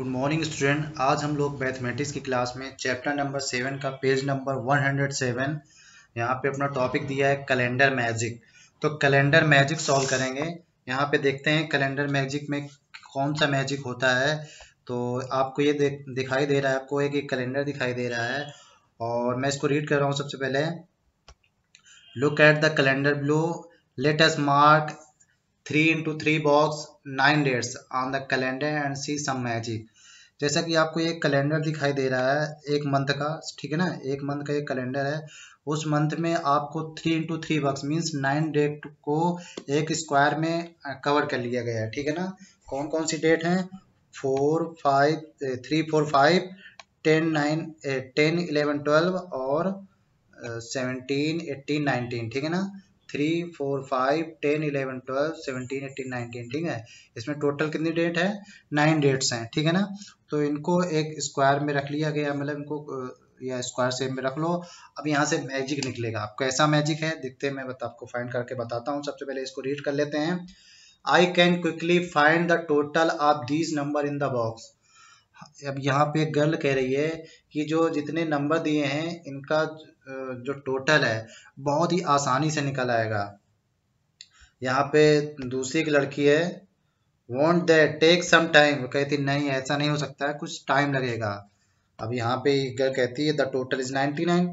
Good morning student आज हम लोग मैथमेटिक्स की क्लास में चैप्टर नंबर सेवन का पेज नंबर 107 यहाँ पे अपना टॉपिक दिया है कैलेंडर मैजिक तो कैलेंडर मैजिक सॉल्व करेंगे. यहाँ पे देखते हैं कैलेंडर मैजिक में कौन सा मैजिक होता है. तो आपको ये देख, दिखाई दे रहा है, आपको एक कैलेंडर दिखाई दे रहा है. और मैं इसको रीड कर रहा हूँ सबसे पहले. Look at the calendar blue let us mark three into three box nine dates on the calendar and see some magic जैसा कि आपको एक कैलेंडर दिखाई दे रहा है, एक मंथ का, ठीक है ना? एक मंथ का एक कैलेंडर है। उस मंथ में आपको three into three box means nine date को एक स्क्वायर में कवर कर लिया गया है, ठीक है ना? कौन कौन सी डेट हैं? Four five three four five ten nine ten eleven twelve और सेवनटीन एट्टीन नाइनटीन ठीक है ना? Three four five ten eleven twelve seventeen eighteen nineteen ठीक है? इसमें टोटल कितनी डेट है? नाइन डेट्स हैं, ठीक है ना? तो इनको एक स्क्वायर में रख लिया गया मतलब इनको या स्क्वायर शेप में रख लो। अब यहाँ से मैजिक निकलेगा। अब कैसा मैजिक है? देखते हैं, मैं बता, आपको फाइंड करके बताता हूँ। सबसे पहले इसको रीड कर लेते हैं। I can quickly find the total of these number in the box अब यहाँ पे एक गर्ल कह रही है कि जो जितने नंबर दिए हैं, इनका जो टोटल है, बहुत ही आसानी से निकल आएगा। यहाँ पे दूसरी की लड़की है want that take some time कहती, नहीं, ऐसा नहीं हो सकता है कुछ टाइम लगेगा। अब यहाँ पे गर्ल कहती है द टोटल इज़ 99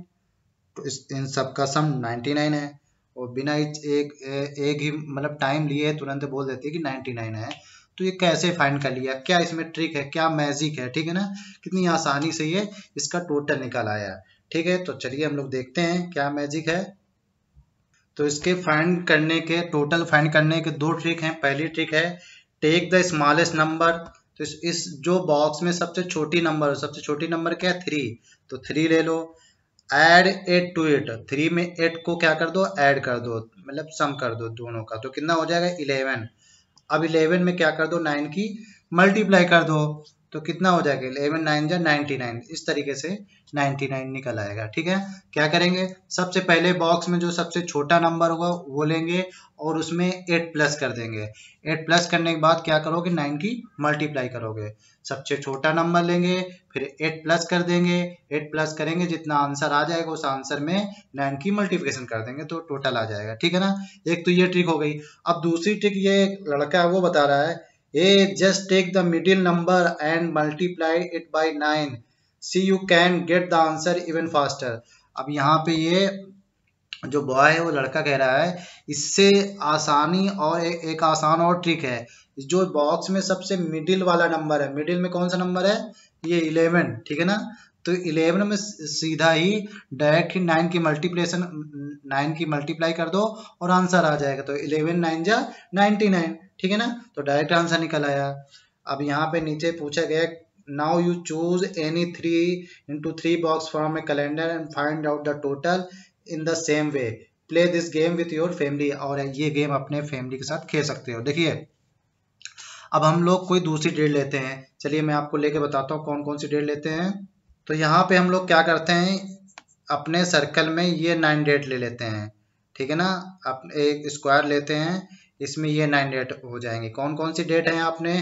तो इस, इन सब का सम 99 है। और बिना एक एक ही मतलब टाइम लिए तुरंत बोल देती है कि 99 है। तो ये कैसे फाइंड कर लिया? क्या इसमें ट्रिक है? क्या मैजिक है? ठीक है ना? कितनी आसानी से ये इसका टोटल निकल आया ठीक है? तो चलिए हम लोग देखते हैं क्या मैजिक है। तो इसके फाइंड करने के टोटल फाइंड करने के दो ट्रिक हैं। पहली ट्रिक है टेक द स्मॉलेस्ट नंबर तो इस, इस जो बॉक्स में सबसे छोटी नंबर सबसे छोटी नंबर क्या है? थ्री तो थ्री ले लो। Add eight two eight three में एट को क्या कर दो? ऐड कर दो। मतलब सम कर दो दोनों का। तो कितना हो जाएगा? इलेवन अब इलेवन में क्या कर दो? नाइन की मल्टीप्लाई कर दो। तो कितना हो जाएगा? इलेवन, नाइन जा नाइनटी नाइन? इस तरीके से नाइनटी नाइन निकल आएगा, ठीक है? क्या करेंगे? सबसे पहले बॉक्स में जो सबसे छोटा नंबर होगा, वो लेंगे और उसमें एट प्लस कर देंगे। एट प्लस करने के बाद क्या करोगे? नाइन की मल्टीप्लाई करोगे। सबसे छोटा नंबर लेंगे, फिर एट प्लस कर देंगे। एट प्लस करेंगे, जितना आंसर आ जाएगा, उस आंसर में नाइन की मल्टीप्लिकेशन कर देंगे तो टोटल आ जाएगा, ठीक है ना? एक तो ये ट्रिक हो गई। अब दूसरी ट्रिक ये लड़का है, वो बता रहा है A just take the middle number and multiply it by 9 see you can get the answer even faster. अब यहाँ पे ये जो बॉय है वो लड़का कह रहा है इससे आसानी और ए, एक आसान और ट्रिक है। जो बॉक्स में सबसे मिडिल वाला नंबर है मिडिल में कौन सा नंबर है? ये इलेवन ठीक है ना? तो इलेवन में सीधा ही डायरेक्ट ही नाइन की मल्टीप्लेशन नाइन की मल्टीप्लाई कर दो और आंसर आ जाएगा। तो इलेवन नाइन जा नाइनटी नाइन ठीक है ना? तो डायरेक्ट आंसर निकल आया। अब यहाँ पे नीचे पूछा गया now you choose any three into three box from a calendar and find out the total in the same way play this game with your family और ये गेम अपने फैमिली के साथ खेल सकते हो। देखिए, अब हम लोग कोई दूसरी डेट लेते हैं। चलिए मैं आपको लेके बताता हूँ कौन कौन सी डेट लेते हैं। तो यहाँ पे हम लोग क्या करते हैं, अपने सर्कल में ये नाइन डेट ले लेते हैं, ठीक है ना? अपने एक स्क्वायर लेते हैं, इसमें ये नाइन डेट हो जाएँगे। कौन कौन सी डेट है आपने?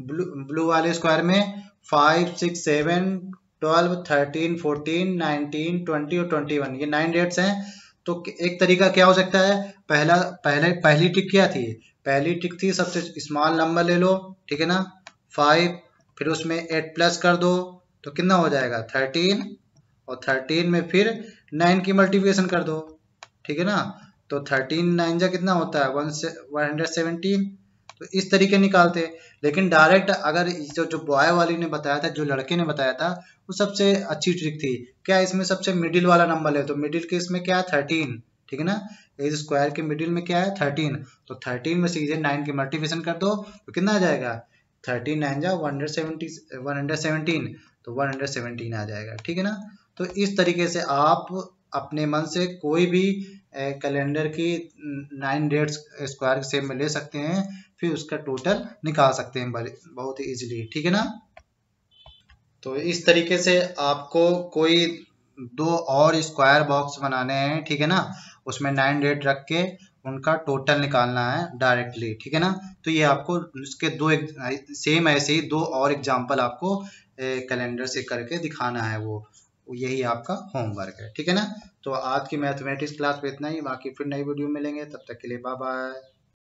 ब्लू ब्लू वाले स्क्वायर में five six seven twelve thirteen fourteen nineteen twenty और ट्वेंटी वन ये नाइन डेट्स हैं। तो एक तरीका क्या हो सकता है? पहला, पहले, पहली टिक क्या थी? पहली टिक थी सबसे स्मॉल नंबर ले लो, ठीक है ना? फाइव फिर उसमें एट प्लस कर दो तो कितना हो जाएगा? थर्टीन और थर्टीन में फिर नाइन की मल्टीप्लिकेशन कर दो, ठीक है ना? तो थर्टीन नाइन जा कितना होता है? वन से वन हंड्रेड सेवनटीन तो इस तरीके निकालते। लेकिन डायरेक्ट अगर जो जो बॉय वाली ने बताया था, जो लड़के ने बताया था, वो सबसे अच्छी ट्रिक थी। क्या इसमें सबसे मिडिल वाला नंबर है तो मिडिल के इसमें क्या है? थर्टीन ठीक है ना? इस स्क्वायर के मिडिल में क्या है? थर्टीन तो थर्टीन में सीधे नाइन की मल्टीप्लिकेशन कर दो तो कितना आ जाएगा? थर्टीन नाइन जा one hundred seventy one hundred seventeen तो वन हंड्रेड सेवनटीन आ जाएगा, ठीक है ना? तो इस तरीके से आप अपने मन से कोई भी कैलेंडर की नाइन डेट्स स्क्वायर सेम में ले सकते हैं, फिर उसका टोटल निकाल सकते हैं बहुत ही इजीली ठीक है ना? तो इस तरीके से आपको कोई दो और स्क्वायर बॉक्स बनाने हैं, ठीक है ना? उसमें नाइन डेट रख के उनका टोटल निकालना है डायरेक्टली ठीक है ना? तो ये आपको इसके दो सेम ऐसे ही दो और एग्ज़ाम्पल आपको कैलेंडर से करके दिखाना है वो। यही आपका होमवर्क है, ठीक है ना? तो आज की मैथमेटिक्स क्लास में इतना ही, बाकी फिर नई वीडियो मिलेंगे, तब तक के लिए बाय बाय